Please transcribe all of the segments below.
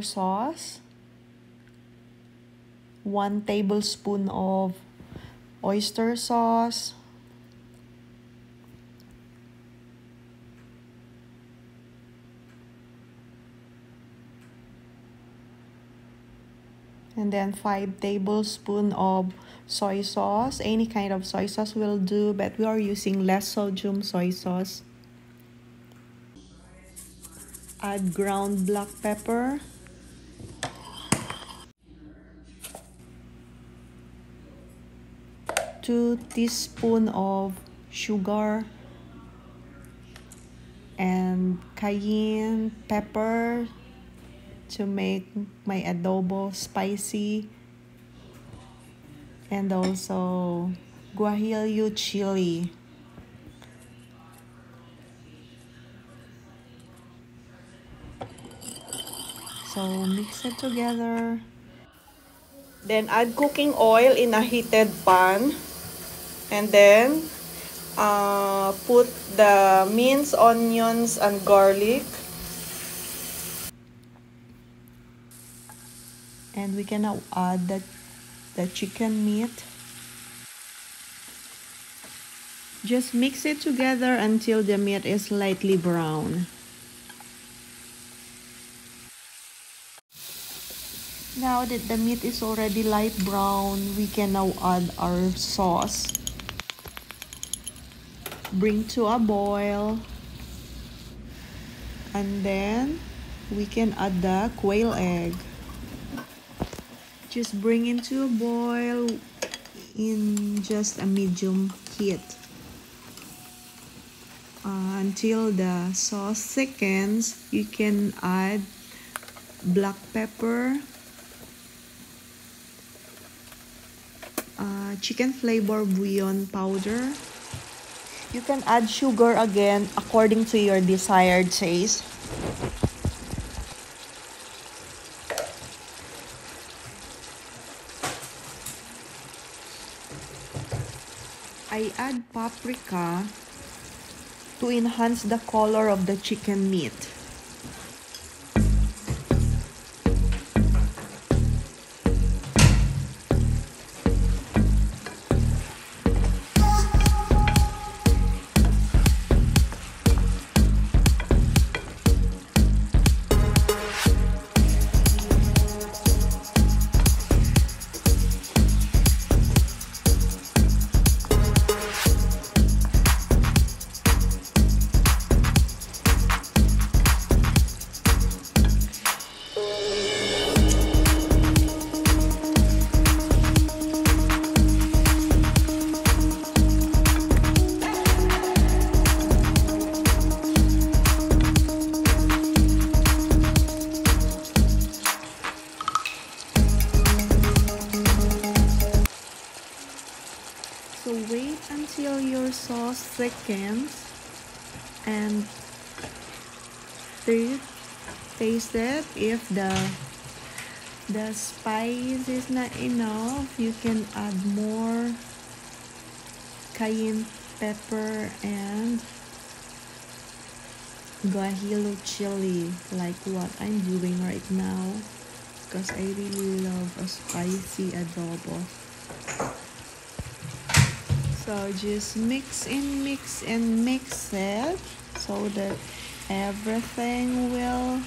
our sauce. One tablespoon of oyster sauce. and then 5 tablespoon of soy sauce any kind of soy sauce will do but we are using less sodium soy sauce add ground black pepper two teaspoon of sugar and cayenne pepper to make my adobo spicy. And also guajillo chili. So mix it together. Then add cooking oil in a heated pan and then uh, put the minced onions and garlic. And we can now add the, the chicken meat. Just mix it together until the meat is lightly brown. Now that the meat is already light brown we can now add our sauce bring to a boil. And then we can add the quail egg. Just bring into a boil in just a medium heat. Uh, until the sauce thickens you can add black pepper uh, chicken flavor bouillon powder you can add sugar again according to your desired taste I add paprika to enhance the color of the chicken meat. Wait until your sauce thickens and taste it. If the the spice is not enough, you can add more cayenne pepper and guajillo chili like what I'm doing right now because I really love a spicy adobo. So just mix and mix and mix it so that everything will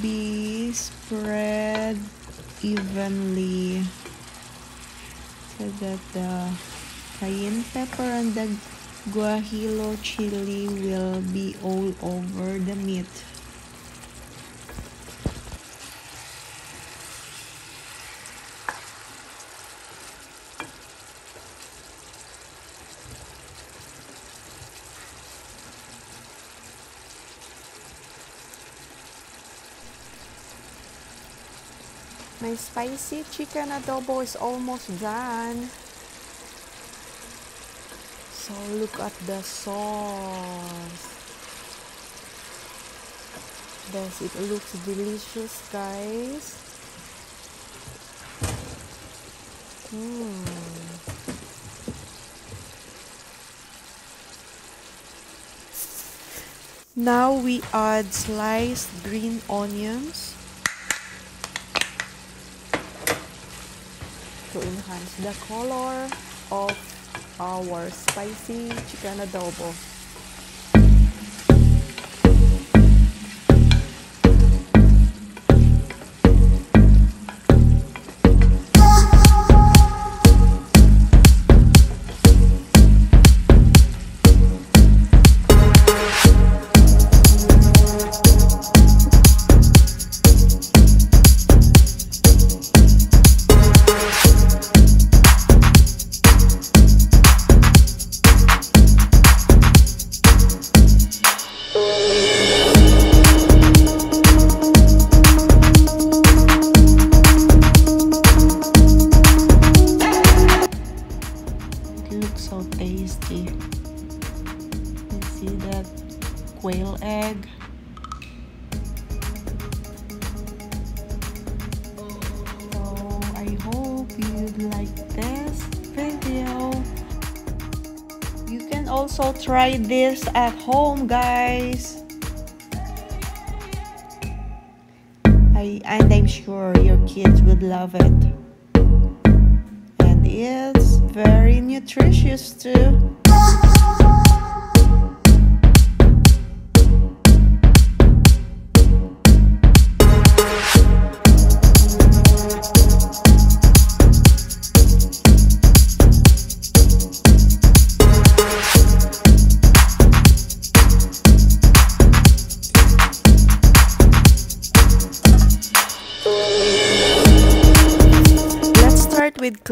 be spread evenly so that the cayenne pepper and the guajillo chili will be all over the meat. Spicy chicken adobo is almost done. So look at the sauce. Does it looks delicious, guys? Hmm. Now we add sliced green onions to enhance the color of our spicy chicken adobo. Quail egg. So I hope you like this video. You can also try this at home guys. I, and I'm sure your kids would love it. And it's very nutritious too.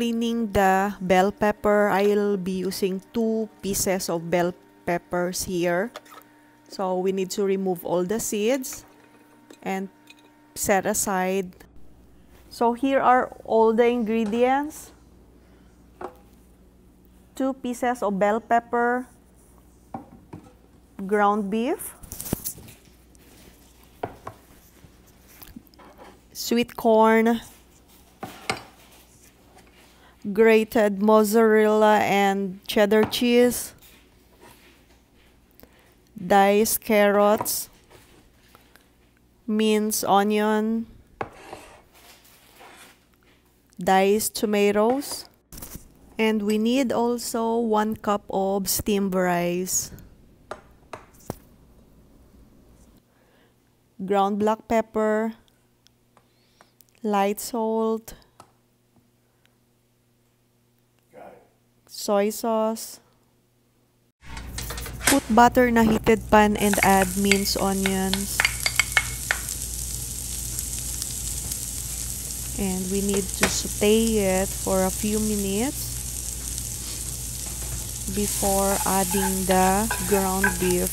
Cleaning the bell pepper, I'll be using two pieces of bell peppers here. So we need to remove all the seeds and set aside. So here are all the ingredients. Two pieces of bell pepper, ground beef, sweet corn, grated mozzarella and cheddar cheese, diced carrots, minced onion, diced tomatoes, and we need also one cup of steamed rice. ground black pepper, light salt, soy sauce. Put butter na heated pan and add minced onions. And we need to saute it for a few minutes before adding the ground beef.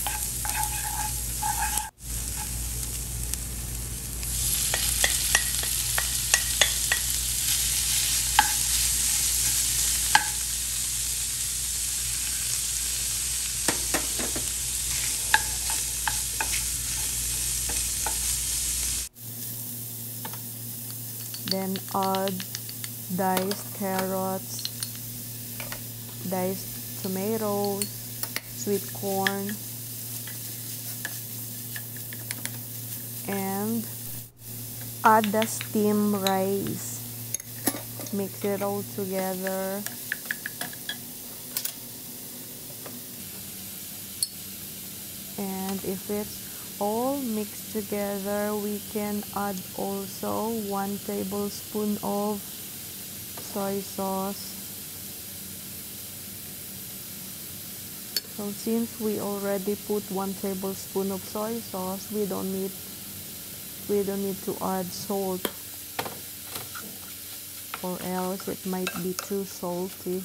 Then add diced carrots diced tomatoes sweet corn and add the steamed rice. Mix it all together. And if it's all mixed together we can add also one tablespoon of soy sauce. So since we already put one tablespoon of soy sauce we don't need we don't need to add salt or else it might be too salty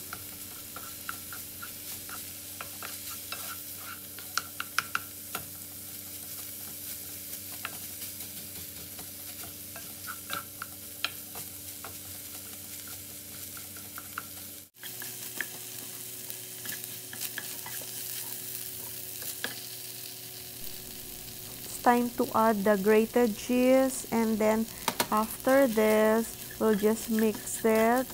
time to add the grated cheese and then after this we'll just mix it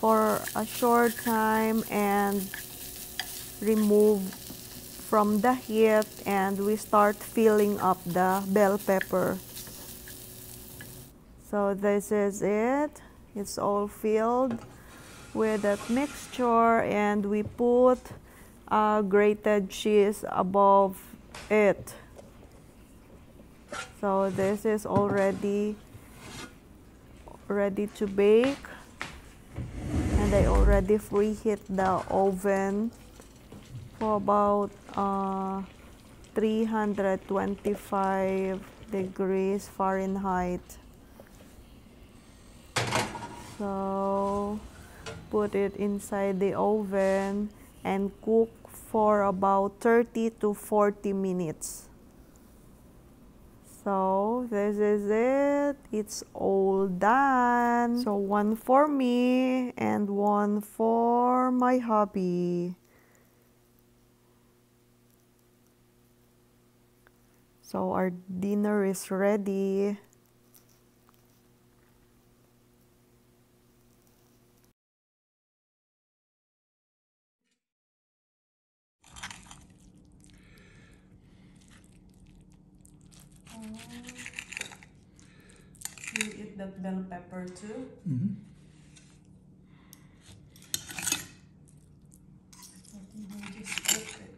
for a short time and remove from the heat and we start filling up the bell pepper. So this is it. It's all filled with that mixture and we put uh, grated cheese above it. So this is already ready to bake and I already preheat the oven for about uh, 325 degrees Fahrenheit. So put it inside the oven and cook for about 30 to 40 minutes. So this is it. It's all done. So one for me and one for my hubby. So our dinner is ready. You eat the bell pepper too? Just cook it.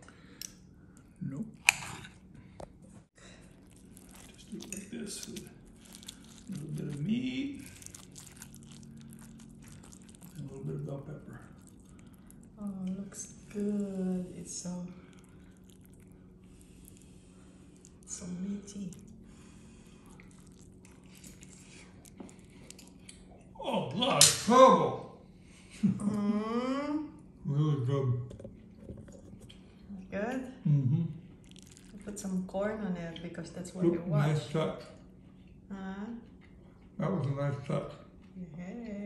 Nope. Just do it like this with a little bit of meat and a little bit of bell pepper. Oh, looks good. It's so so meaty. Oh, blood trouble! Mm, Really good. good. Mm-hmm. Put some corn on it because that's what Oop, you want. nice touch. Huh? That was a nice touch. Hey.